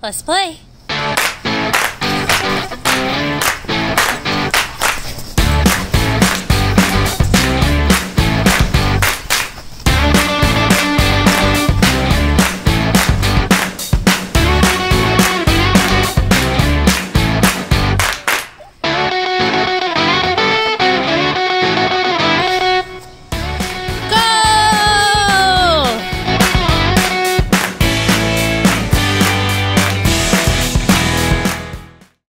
Let's play.